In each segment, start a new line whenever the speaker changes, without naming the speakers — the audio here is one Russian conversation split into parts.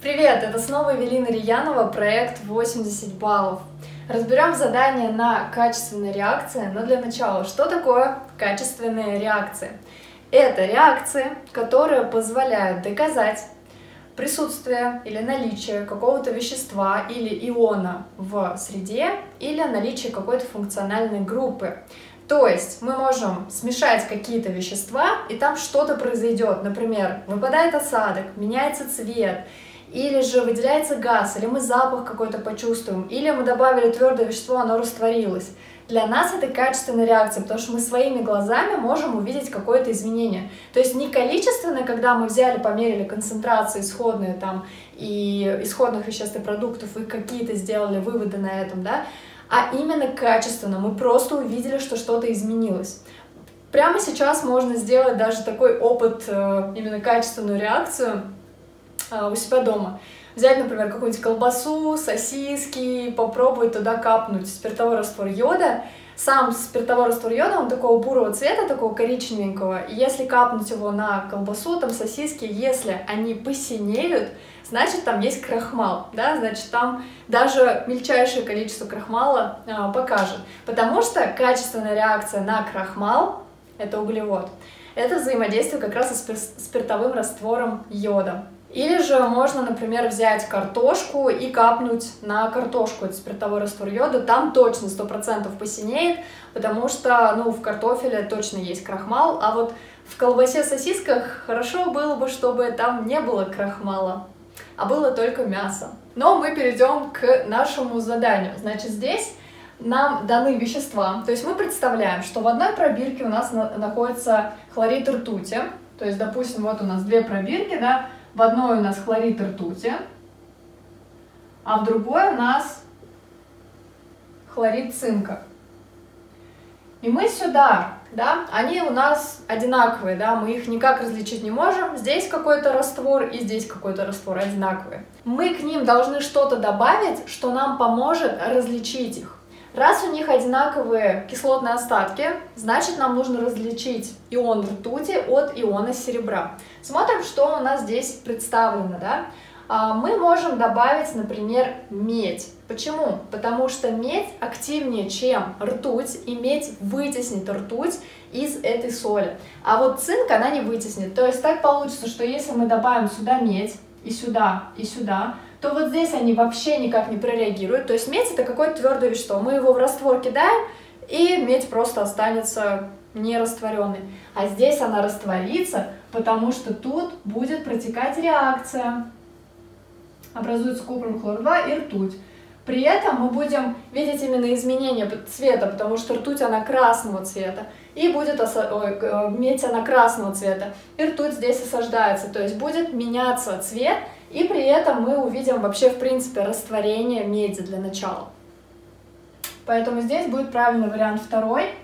Привет, это снова Эвелина Рьянова, проект 80 баллов. Разберем задание на качественные реакции, но для начала, что такое качественные реакции? Это реакции, которые позволяют доказать присутствие или наличие какого-то вещества или иона в среде или наличие какой-то функциональной группы. То есть мы можем смешать какие-то вещества, и там что-то произойдет. Например, выпадает осадок, меняется цвет, или же выделяется газ, или мы запах какой-то почувствуем, или мы добавили твердое вещество, оно растворилось. Для нас это качественная реакция, потому что мы своими глазами можем увидеть какое-то изменение. То есть не количественно, когда мы взяли, померили концентрации исходные там и исходных веществ и продуктов и какие-то сделали выводы на этом, да, а именно качественно. Мы просто увидели, что что-то изменилось. Прямо сейчас можно сделать даже такой опыт, э, именно качественную реакцию, у себя дома. Взять, например, какую-нибудь колбасу, сосиски, попробовать туда капнуть спиртовой раствор йода. Сам спиртовой раствор йода, он такого бурого цвета, такого коричневенького. И если капнуть его на колбасу, там сосиски, если они посинеют, значит там есть крахмал, да, значит там даже мельчайшее количество крахмала а, покажет. Потому что качественная реакция на крахмал, это углевод, это взаимодействие как раз с спиртовым раствором йода. Или же можно, например, взять картошку и капнуть на картошку этот спиртовой раствор йода. Там точно 100% посинеет, потому что ну, в картофеле точно есть крахмал, а вот в колбасе сосисках хорошо было бы, чтобы там не было крахмала, а было только мясо. Но мы перейдем к нашему заданию. Значит, здесь нам даны вещества. То есть мы представляем, что в одной пробирке у нас находится хлорид ртути. То есть, допустим, вот у нас две пробирки, да, в одной у нас хлорид ртути, а в другой у нас хлорид цинка. И мы сюда, да, они у нас одинаковые, да, мы их никак различить не можем. Здесь какой-то раствор и здесь какой-то раствор одинаковые. Мы к ним должны что-то добавить, что нам поможет различить их. Раз у них одинаковые кислотные остатки, значит нам нужно различить ион ртути от иона серебра. Смотрим, что у нас здесь представлено. Да? А, мы можем добавить, например, медь. Почему? Потому что медь активнее, чем ртуть, и медь вытеснит ртуть из этой соли. А вот цинк она не вытеснит. То есть так получится, что если мы добавим сюда медь, и сюда, и сюда, то вот здесь они вообще никак не прореагируют. То есть медь это какое-то твердое вещество. Мы его в раствор кидаем, и медь просто останется нерастворенной. А здесь она растворится, потому что тут будет протекать реакция. Образуется купрум хлор-2 и ртуть. При этом мы будем видеть именно изменение цвета, потому что ртуть она красного цвета, и будет оса... Ой, э, медь она красного цвета, и ртуть здесь осаждается, то есть будет меняться цвет, и при этом мы увидим вообще, в принципе, растворение меди для начала. Поэтому здесь будет правильный вариант второй.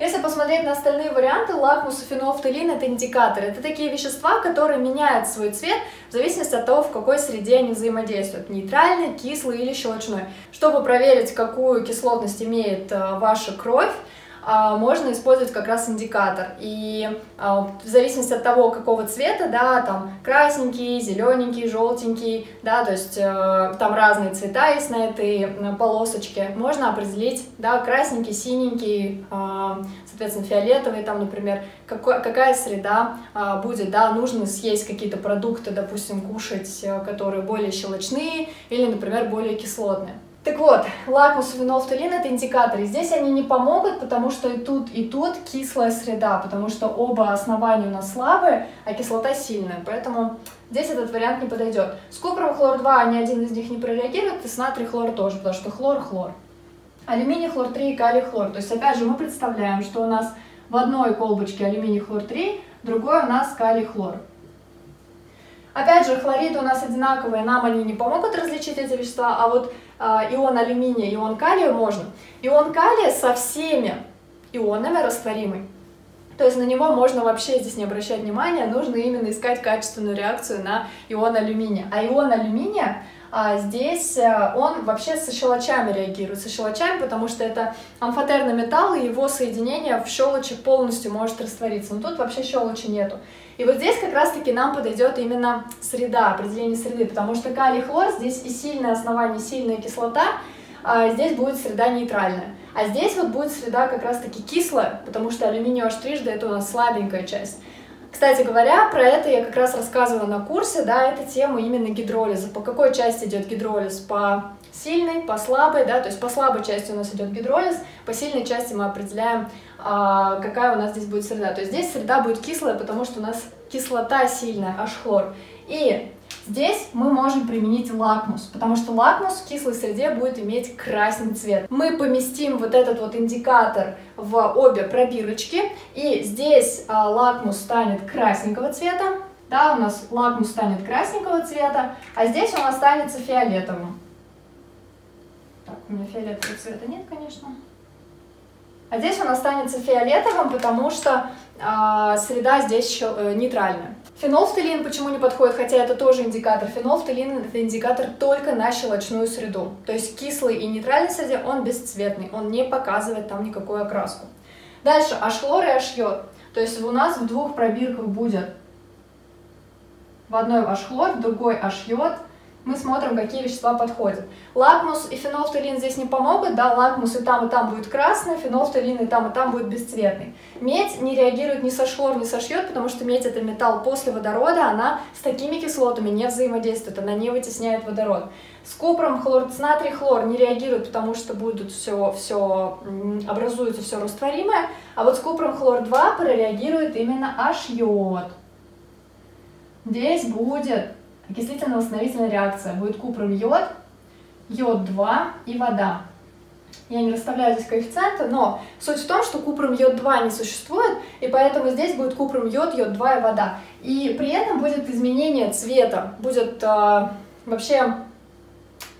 Если посмотреть на остальные варианты, лакмус и фенофталин – это индикаторы. Это такие вещества, которые меняют свой цвет в зависимости от того, в какой среде они взаимодействуют – нейтральный, кислый или щелочной. Чтобы проверить, какую кислотность имеет э, ваша кровь, можно использовать как раз индикатор. И а, в зависимости от того, какого цвета, да, там красненький, зелененький, желтенький, да, то есть э, там разные цвета есть на этой полосочке, можно определить, да, красненький, синенький, а, соответственно, фиолетовый, там, например, какой, какая среда будет, да, нужно съесть какие-то продукты, допустим, кушать, э, которые более щелочные или, например, более кислотные. Так вот, лакмус и фенолфталин это индикаторы. Здесь они не помогут, потому что и тут, и тут кислая среда, потому что оба основания у нас слабые, а кислота сильная. Поэтому здесь этот вариант не подойдет. С купром хлор-2 ни один из них не прореагирует, и с натрий хлор тоже, потому что хлор-хлор. Алюминий хлор-3 и калий хлор. То есть, опять же, мы представляем, что у нас в одной колбочке алюминий хлор-3, в другой у нас калий хлор. Опять же, хлориды у нас одинаковые, нам они не помогут различить эти вещества, а вот а, ион алюминия, ион калия можно. Ион калия со всеми ионами растворимый. То есть на него можно вообще здесь не обращать внимания, нужно именно искать качественную реакцию на ион алюминия. А ион алюминия а здесь э, он вообще со щелочами реагирует, со щелочами, потому что это амфотерный металл, и его соединение в щелочи полностью может раствориться. Но тут вообще щелочи нету. И вот здесь как раз-таки нам подойдет именно среда, определение среды, потому что калий хлор, здесь и сильное основание, сильная кислота, а здесь будет среда нейтральная. А здесь вот будет среда как раз-таки кислая, потому что алюминий аж трижды это у нас слабенькая часть. Кстати говоря, про это я как раз рассказывала на курсе, да, это тема именно гидролиза. По какой части идет гидролиз? По сильной, по слабой, да, то есть по слабой части у нас идет гидролиз, по сильной части мы определяем, а, какая у нас здесь будет среда. То есть здесь среда будет кислая, потому что у нас кислота сильная, аж хлор. И Здесь мы можем применить лакмус, потому что лакмус в кислой среде будет иметь красный цвет. Мы поместим вот этот вот индикатор в обе пробирочки, и здесь а, лакмус станет красненького цвета, да, у нас лакмус станет красненького цвета, а здесь он останется фиолетовым. Так, у меня фиолетового цвета нет, конечно. А здесь он останется фиолетовым, потому что э, среда здесь еще э, нейтральная. Фенолфталин почему не подходит, хотя это тоже индикатор. Фенолфталин это индикатор только на щелочную среду. То есть кислый и нейтральной среде он бесцветный, он не показывает там никакую окраску. Дальше ашхлор и ашьод. То есть у нас в двух пробирках будет в одной ашхлор, в другой ашьод мы смотрим, какие вещества подходят. Лакмус и фенолфталин здесь не помогут, да, лакмус и там, и там будет красный, фенолфталин и там, и там будет бесцветный. Медь не реагирует ни со шлор, ни со шьет, потому что медь это металл после водорода, она с такими кислотами не взаимодействует, она не вытесняет водород. С купром хлор, с натрий хлор не реагирует, потому что будут все, все образуется все растворимое, а вот с купром хлор 2 прореагирует именно аж йод. Здесь будет окислительно-восстановительная реакция. Будет купрум йод, йод 2 и вода. Я не расставляю здесь коэффициенты, но суть в том, что купрум йод 2 не существует, и поэтому здесь будет купрум йод, йод 2 и вода. И при этом будет изменение цвета, будет э, вообще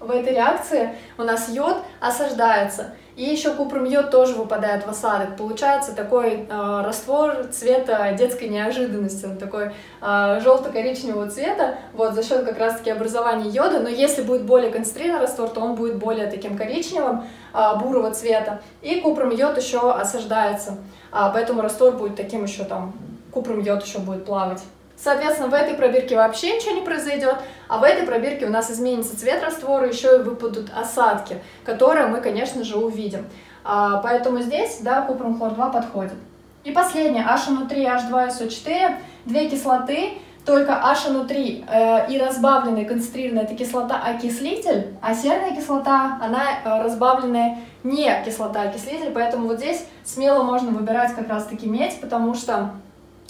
в этой реакции у нас йод осаждается. И еще купрум йод тоже выпадает в осадок. Получается такой э, раствор цвета детской неожиданности, он такой э, желто-коричневого цвета, вот, за счет как раз-таки образования йода. Но если будет более концентрированный раствор, то он будет более таким коричневым, э, бурого цвета. И купрум йод еще осаждается, э, поэтому раствор будет таким еще там, купрум йод еще будет плавать. Соответственно, в этой пробирке вообще ничего не произойдет, а в этой пробирке у нас изменится цвет раствора, еще и выпадут осадки, которые мы, конечно же, увидим. А, поэтому здесь, да, купрум хлор 2 подходит. И последнее, HNO3 и H2SO4, две кислоты, только HNO3 э, и разбавленная концентрированная это кислота-окислитель, а серная кислота, она э, разбавленная не кислота-окислитель, поэтому вот здесь смело можно выбирать как раз-таки медь, потому что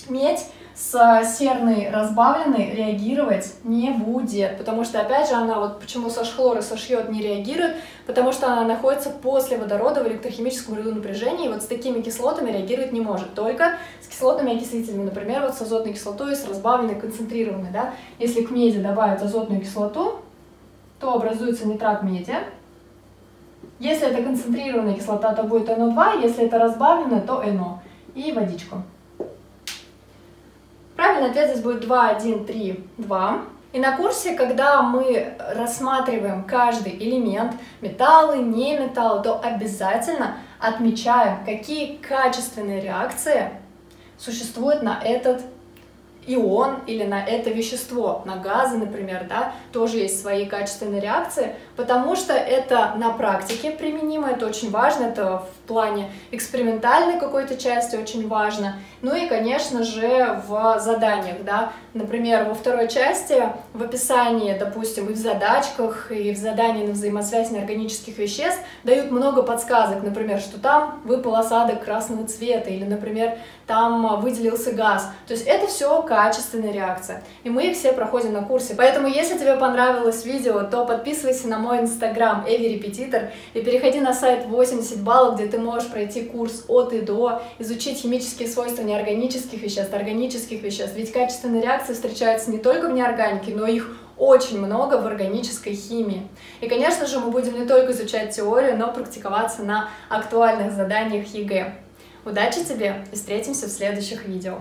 медь с серной разбавленной реагировать не будет, потому что, опять же, она вот почему со хлор и со шьет не реагирует, потому что она находится после водорода в электрохимическом ряду напряжения, и вот с такими кислотами реагировать не может, только с кислотными окислителями, например, вот с азотной кислотой с разбавленной концентрированной, да, если к меди добавить азотную кислоту, то образуется нитрат меди, если это концентрированная кислота, то будет NO2, если это разбавленная, то NO и водичку. Правильный ответ здесь будет 2, 1, 3, 2. И на курсе, когда мы рассматриваем каждый элемент, металлы, не металлы, то обязательно отмечаем, какие качественные реакции существуют на этот ион или на это вещество, на газы, например, да, тоже есть свои качественные реакции, потому что это на практике применимо, это очень важно, это в плане экспериментальной какой-то части очень важно, ну и, конечно же, в заданиях, да, например, во второй части в описании, допустим, и в задачках, и в задании на взаимосвязь неорганических веществ дают много подсказок, например, что там выпал осадок красного цвета, или, например, там выделился газ, то есть это все качественная реакция, и мы их все проходим на курсе, поэтому если тебе понравилось видео, то подписывайся на мой инстаграм Эви Репетитор и переходи на сайт 80 баллов, где ты можешь пройти курс от и до, изучить химические свойства неорганических веществ, органических веществ, ведь качественные реакции встречаются не только в неорганике, но их очень много в органической химии. И, конечно же, мы будем не только изучать теорию, но практиковаться на актуальных заданиях ЕГЭ. Удачи тебе и встретимся в следующих видео.